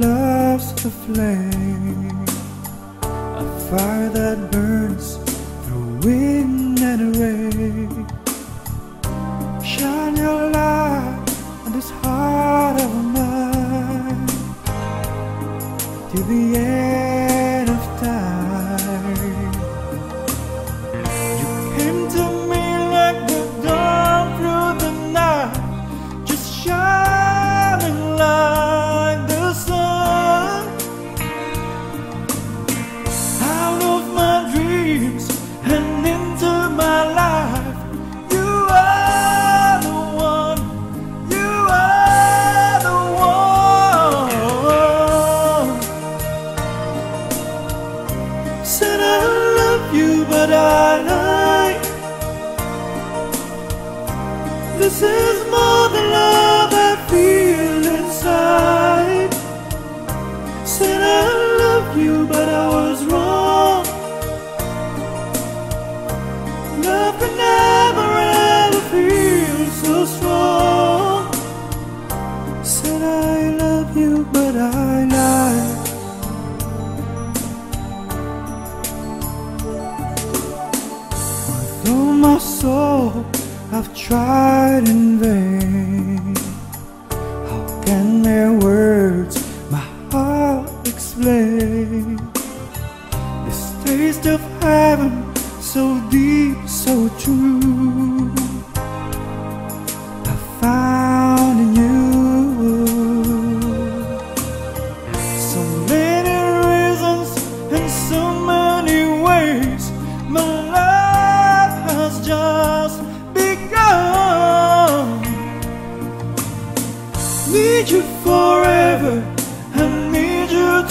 love's the flame, a fire that burns through wind and rain. Shine your light on this heart of mine till the end of time. This is more than love I feel inside. Said I love you but I was wrong. Love can never ever feel so strong. Said I love you but I lied. I Through my soul I've tried in vain. How can mere words my heart explain this taste of heaven so deep, so true?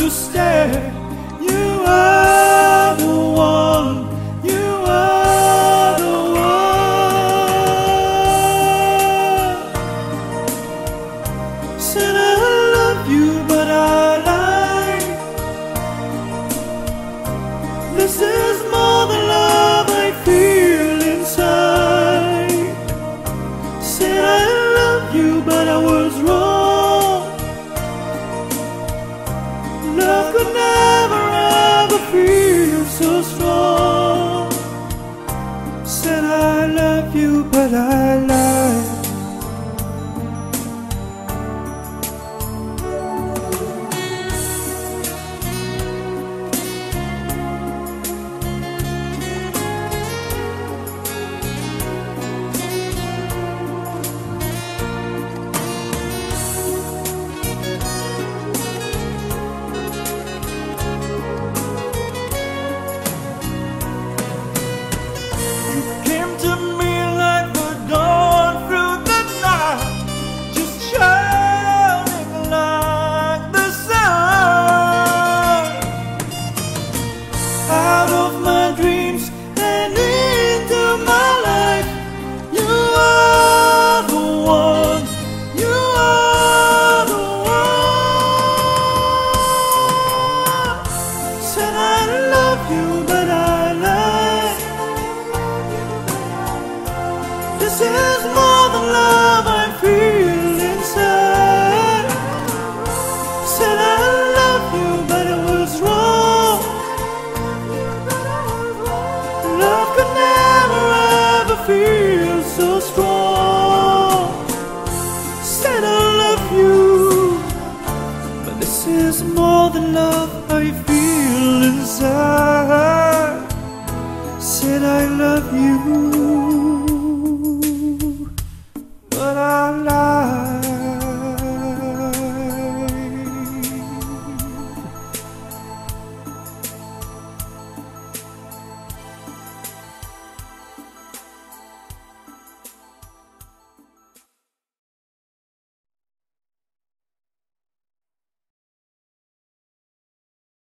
to stay. that I love. love you.